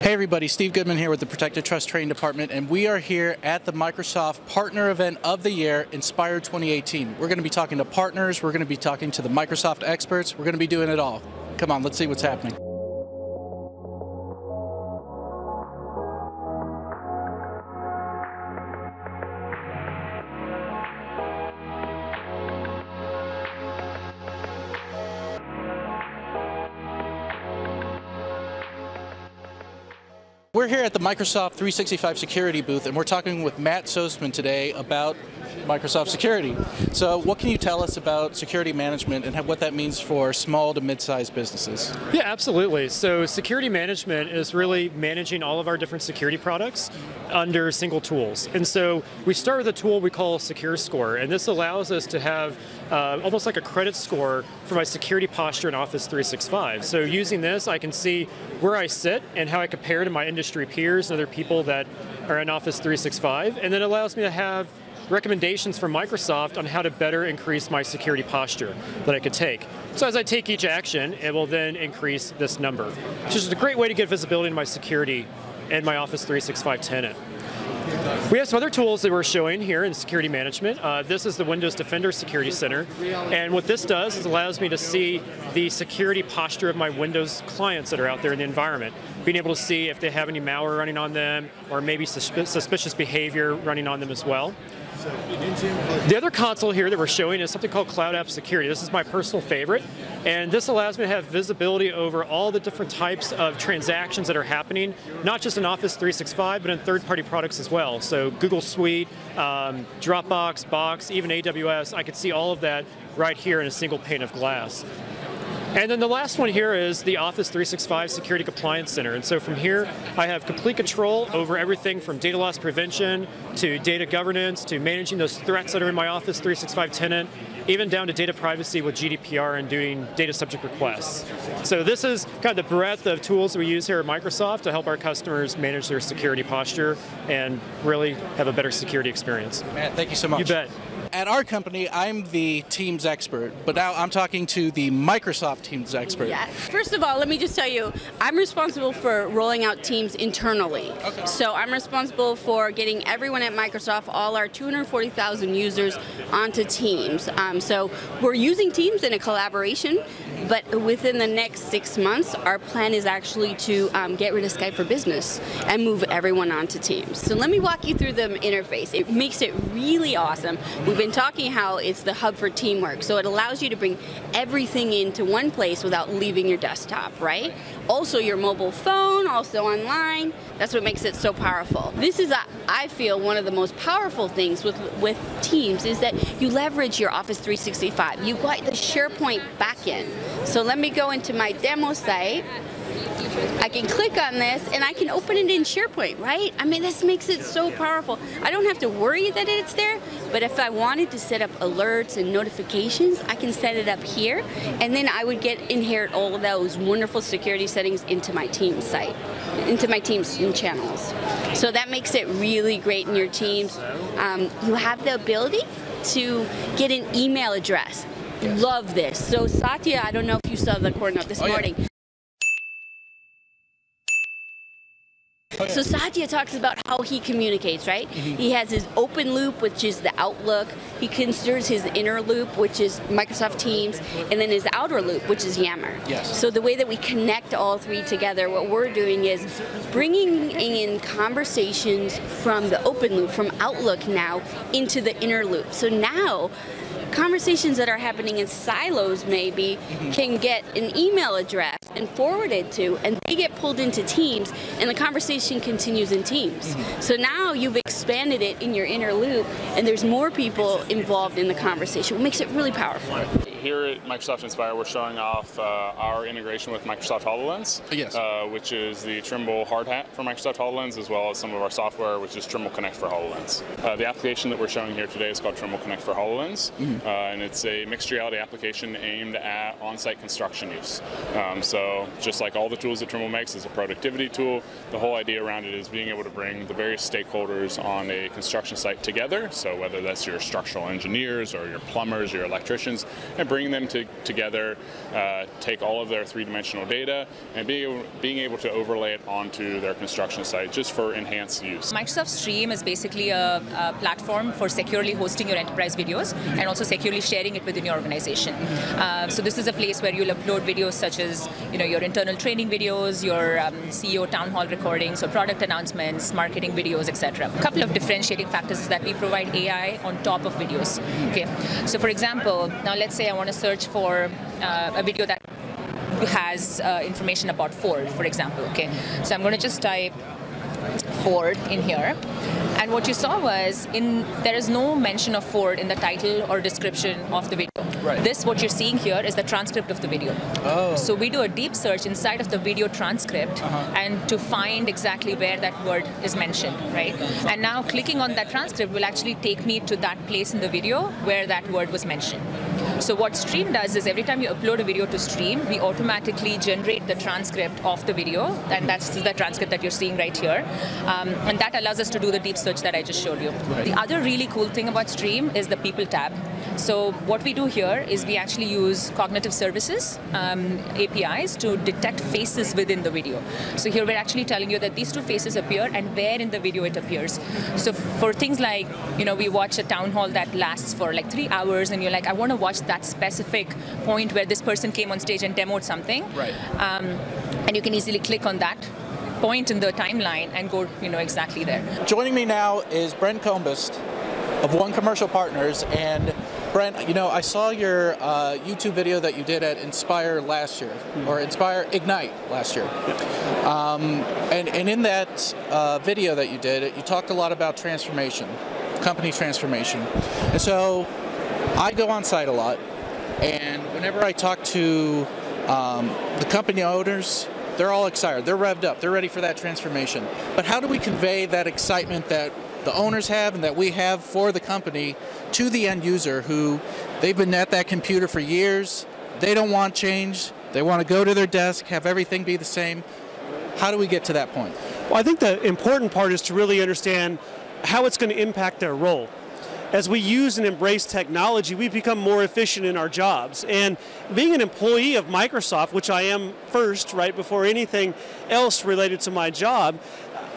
Hey everybody, Steve Goodman here with the Protected Trust Training Department, and we are here at the Microsoft Partner Event of the Year, Inspire 2018. We're going to be talking to partners, we're going to be talking to the Microsoft experts, we're going to be doing it all. Come on, let's see what's happening. We're here at the Microsoft 365 Security booth, and we're talking with Matt Soseman today about Microsoft Security. So, what can you tell us about security management and what that means for small to mid-sized businesses? Yeah, absolutely. So, security management is really managing all of our different security products under single tools. And so, we start with a tool we call Secure Score, and this allows us to have uh, almost like a credit score for my security posture in Office 365. So, using this, I can see where I sit and how I compare to my industry peers and other people that are in Office 365, and then it allows me to have recommendations from Microsoft on how to better increase my security posture that I could take. So as I take each action, it will then increase this number, which is a great way to get visibility in my security in my Office 365 tenant. We have some other tools that we're showing here in security management. Uh, this is the Windows Defender Security Center. And what this does is allows me to see the security posture of my Windows clients that are out there in the environment. Being able to see if they have any malware running on them or maybe suspicious behavior running on them as well. The other console here that we're showing is something called Cloud App Security. This is my personal favorite, and this allows me to have visibility over all the different types of transactions that are happening, not just in Office 365, but in third-party products as well. So Google Suite, um, Dropbox, Box, even AWS, I could see all of that right here in a single pane of glass. And then the last one here is the Office 365 Security Compliance Center. And so from here, I have complete control over everything from data loss prevention to data governance to managing those threats that are in my Office 365 tenant, even down to data privacy with GDPR and doing data subject requests. So this is kind of the breadth of tools we use here at Microsoft to help our customers manage their security posture and really have a better security experience. Matt, thank you so much. You bet. At our company, I'm the Teams expert, but now I'm talking to the Microsoft Teams expert. Yeah. First of all, let me just tell you, I'm responsible for rolling out Teams internally. Okay. So I'm responsible for getting everyone at Microsoft, all our 240,000 users, onto Teams. Um, so we're using Teams in a collaboration, but within the next six months, our plan is actually to um, get rid of Skype for Business and move everyone onto Teams. So let me walk you through the interface. It makes it really awesome. We've been talking how it's the hub for teamwork, so it allows you to bring everything into one place without leaving your desktop, right? Also your mobile phone, also online. That's what makes it so powerful. This is, I feel, one of the most powerful things with, with Teams is that you leverage your Office 365. You've got the SharePoint backend. So let me go into my demo site. I can click on this and I can open it in SharePoint, right? I mean, this makes it so powerful. I don't have to worry that it's there, but if I wanted to set up alerts and notifications, I can set it up here, and then I would get inherit all of those wonderful security settings into my Teams site, into my Teams channels. So that makes it really great in your Teams. Um, you have the ability to get an email address. Love this. So Satya, I don't know if you saw the core note this oh, morning. Yeah. So Satya talks about how he communicates, right? Mm -hmm. He has his open loop, which is the Outlook. He considers his inner loop, which is Microsoft Teams, and then his outer loop, which is Yammer. Yes. So the way that we connect all three together, what we're doing is bringing in conversations from the open loop, from Outlook now, into the inner loop. So now conversations that are happening in silos maybe mm-hmm. can get an email address and forwarded to and they get pulled into teams and the conversation continues in teams mm-hmm. so now you've expanded it in your inner loop and there's more people involved in the conversation what makes it really powerful here at Microsoft Inspire, we're showing off uh, our integration with Microsoft HoloLens, yes. uh, which is the Trimble hard hat for Microsoft HoloLens, as well as some of our software, which is Trimble Connect for HoloLens. Uh, the application that we're showing here today is called Trimble Connect for HoloLens, mm -hmm. and it's a mixed reality application aimed at on-site construction use. Um, so just like all the tools that Trimble makes, is a productivity tool. The whole idea around it is being able to bring the various stakeholders on a construction site together. So whether that's your structural engineers or your plumbers, your electricians, and bring them to, together, uh, take all of their three-dimensional data, and being able, being able to overlay it onto their construction site just for enhanced use. Microsoft Stream is basically a, a platform for securely hosting your enterprise videos and also securely sharing it within your organization. Uh, so this is a place where you'll upload videos such as you know your internal training videos, your um, CEO town hall recordings, or product announcements, marketing videos, etc. A couple of differentiating factors is that we provide AI on top of videos. Okay, so for example, now let's say I want to search for uh, a video that has uh, information about Ford, for example. Okay, so I'm going to just type Ford in here. And what you saw was in there is no mention of Ford in the title or description of the video. Right. This what you're seeing here is the transcript of the video. Oh. So we do a deep search inside of the video transcript and to find exactly where that word is mentioned, right? And now clicking on that transcript will actually take me to that place in the video where that word was mentioned. So what Stream does is every time you upload a video to Stream, we automatically generate the transcript of the video, and that's the transcript that you're seeing right here. Um, and that allows us to do the deep search that I just showed you. The other really cool thing about Stream is the People tab. So what we do here is we actually use cognitive services um, APIs to detect faces within the video. So here we're actually telling you that these two faces appear and where in the video it appears. So for things like, you know, we watch a town hall that lasts for like three hours and you're like, I want to watch that specific point where this person came on stage and demoed something. Right. Um, and you can easily click on that point in the timeline and go, you know, exactly there. Joining me now is Brent Combest of One Commercial Partners. And Brent, you know, I saw your uh, YouTube video that you did at Inspire last year, or Inspire Ignite last year. Um, and, and in that uh, video that you did, you talked a lot about transformation, company transformation. And so I go on site a lot, and whenever I talk to um, the company owners, they're all excited. They're revved up. They're ready for that transformation. But how do we convey that excitement that the owners have and that we have for the company to the end user who they've been at that computer for years? They don't want change. They want to go to their desk, have everything be the same. How do we get to that point? Well, I think the important part is to really understand how it's going to impact their role. As we use and embrace technology, we become more efficient in our jobs. And being an employee of Microsoft, which I am first, right before anything else related to my job,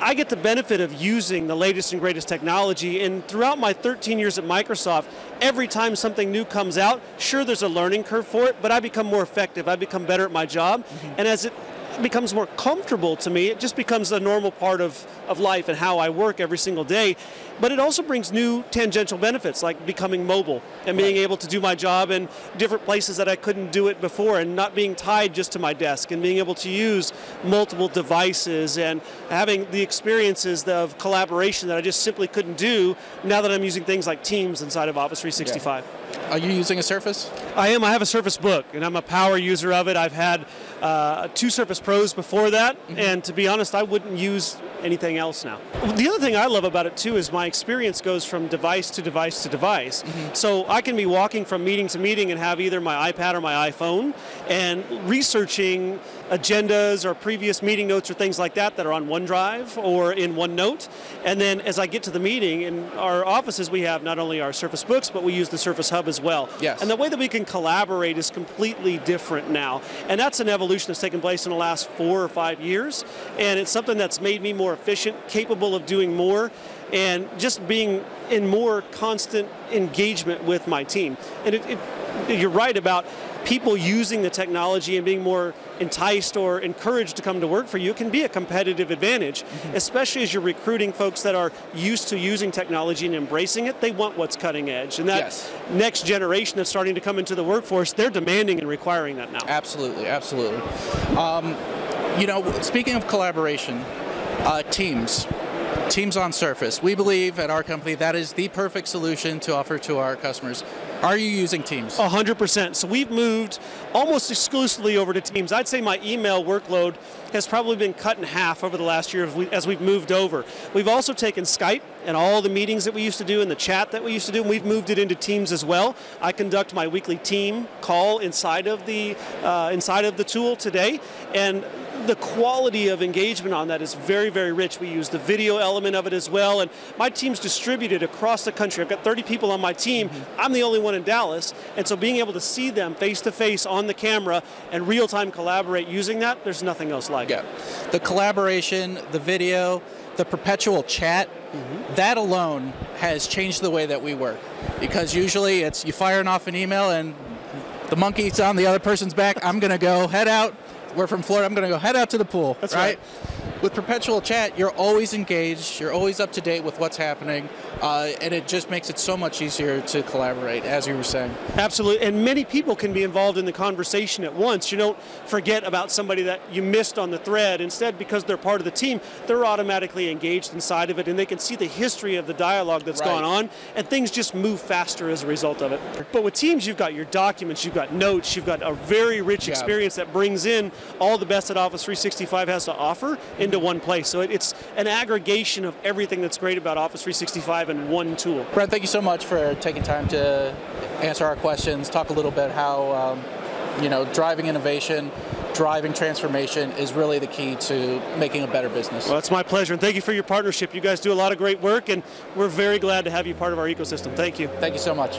I get the benefit of using the latest and greatest technology. And throughout my 13 years at Microsoft, every time something new comes out, sure, there's a learning curve for it, but I become more effective. I become better at my job. Mm-hmm. And as it becomes more comfortable to me, it just becomes a normal part of, of life and how I work every single day. But it also brings new tangential benefits like becoming mobile and being able to do my job in different places that I couldn't do it before and not being tied just to my desk and being able to use multiple devices and having the experiences of collaboration that I just simply couldn't do now that I'm using things like Teams inside of Office 365. Are you using a Surface? I am. I have a Surface Book, and I'm a power user of it. I've had uh, two Surface Pros before that, and to be honest, I wouldn't use anything else now. The other thing I love about it too is my experience goes from device to device to device. Mm-hmm. So I can be walking from meeting to meeting and have either my iPad or my iPhone, and researching agendas or previous meeting notes or things like that that are on OneDrive or in OneNote. And then as I get to the meeting in our offices, we have not only our Surface Books, but we use the Surface Hub as well. Yes. And the way that we can collaborate is completely different now. And that's an evolution that's taken place in the last four or five years. And it's something that's made me more efficient, capable of doing more, and just being in more constant engagement with my team. And it, it, you're right about people using the technology and being more enticed or encouraged to come to work for you can be a competitive advantage, especially as you're recruiting folks that are used to using technology and embracing it. They want what's cutting edge. And that Yes. next generation that's starting to come into the workforce, they're demanding and requiring that now. Absolutely, absolutely. Um, you know, speaking of collaboration, uh, Teams. Teams on Surface. We believe at our company that is the perfect solution to offer to our customers. Are you using Teams? Hundred percent. So we've moved almost exclusively over to Teams. I'd say my email workload has probably been cut in half over the last year as we- as we've moved over. We've also taken Skype and all the meetings that we used to do and the chat that we used to do, and we've moved it into Teams as well. I conduct my weekly team call inside of the uh, inside of the tool today, and the quality of engagement on that is very, very rich. We use the video element of it as well, and my team's distributed across the country. I've got 30 people on my team. Mm-hmm. I'm the only one in Dallas, and so being able to see them face to face on the camera and real time collaborate using that, there's nothing else like Yeah. it. The collaboration, the video, the perpetual chat, mm-hmm. that alone has changed the way that we work. Because usually it's you firing off an email and the monkey's on the other person's back. I'm going to go head out. We're from Florida. I'm going to go head out to the pool. That's right. With perpetual chat, you're always engaged. You're always up to date with what's happening, uh, and it just makes it so much easier to collaborate, as you were saying. Absolutely, and many people can be involved in the conversation at once. You don't forget about somebody that you missed on the thread. Instead, because they're part of the team, they're automatically engaged inside of it, and they can see the history of the dialogue that's Right. gone on, and things just move faster as a result of it. But with Teams, you've got your documents, you've got notes, you've got a very rich Yeah. experience that brings in all the best that Office 365 has to offer into one place. So it- it's an aggregation of everything that's great about Office 365 in one tool. Brent, thank you so much for taking time to answer our questions. Talk a little bit how um, you know driving innovation, driving transformation is really the key to making a better business. Well, it's my pleasure, and thank you for your partnership. You guys do a lot of great work, and we're very glad to have you part of our ecosystem. Thank you. Thank you so much.